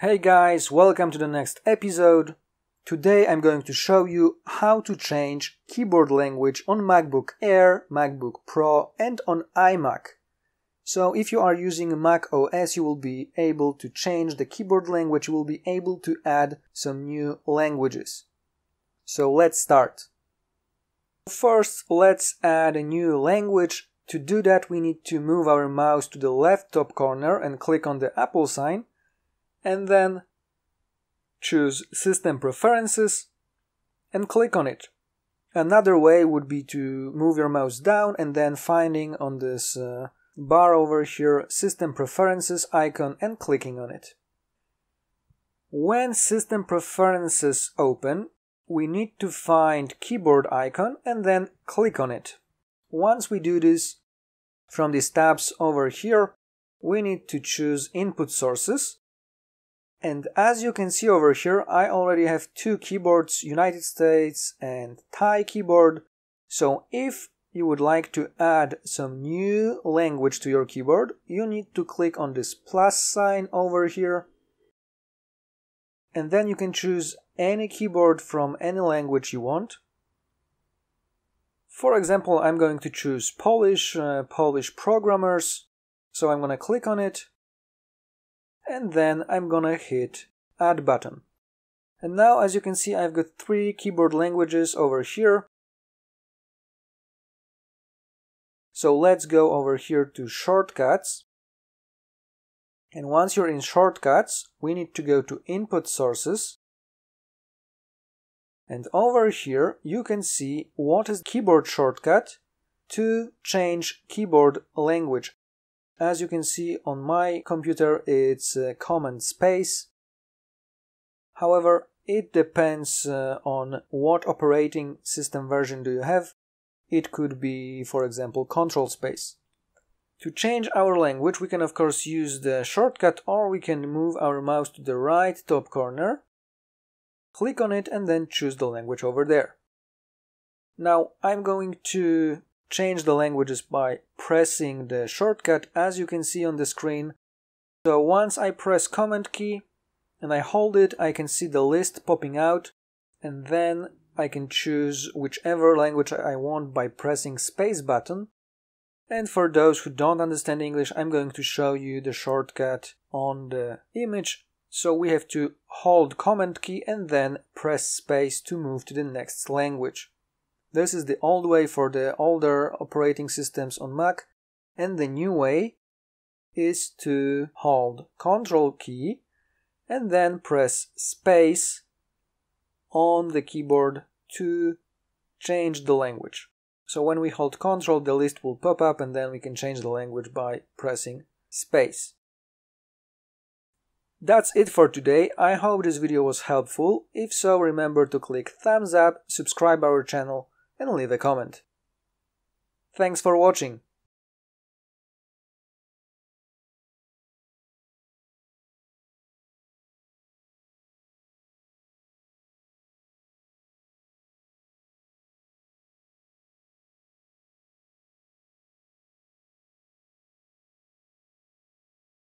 Hey guys, welcome to the next episode. Today I'm going to show you how to change keyboard language on MacBook Air, MacBook Pro and on iMac. So if you are using Mac OS, you will be able to change the keyboard language, you will be able to add some new languages. So let's start. First, let's add a new language. To do that, we need to move our mouse to the left top corner and click on the Apple sign, and then choose System Preferences and click on it. Another way would be to move your mouse down and then finding on this uh, bar over here System Preferences icon and clicking on it. When System Preferences open, we need to find keyboard icon and then click on it. Once we do this, from these tabs over here, we need to choose input sources and as you can see over here, I already have two keyboards, United States and Thai keyboard. So if you would like to add some new language to your keyboard, you need to click on this plus sign over here. And then you can choose any keyboard from any language you want. For example, I'm going to choose Polish, uh, Polish programmers. So I'm going to click on it and then I'm gonna hit add button. And now as you can see I've got three keyboard languages over here. So let's go over here to shortcuts. And once you're in shortcuts, we need to go to input sources. And over here, you can see what is keyboard shortcut to change keyboard language. As you can see on my computer, it's command space. However, it depends uh, on what operating system version do you have. It could be, for example, control space. To change our language, we can of course use the shortcut or we can move our mouse to the right top corner, click on it and then choose the language over there. Now I'm going to change the languages by pressing the shortcut as you can see on the screen. So once I press command key and I hold it, I can see the list popping out and then I can choose whichever language I want by pressing space button. And for those who don't understand English, I'm going to show you the shortcut on the image. So we have to hold command key and then press space to move to the next language. This is the old way for the older operating systems on Mac, and the new way is to hold Control key and then press space on the keyboard to change the language. So when we hold Control, the list will pop up and then we can change the language by pressing space. That's it for today. I hope this video was helpful. If so, remember to click thumbs up, subscribe our channel and leave a comment. Thanks for watching.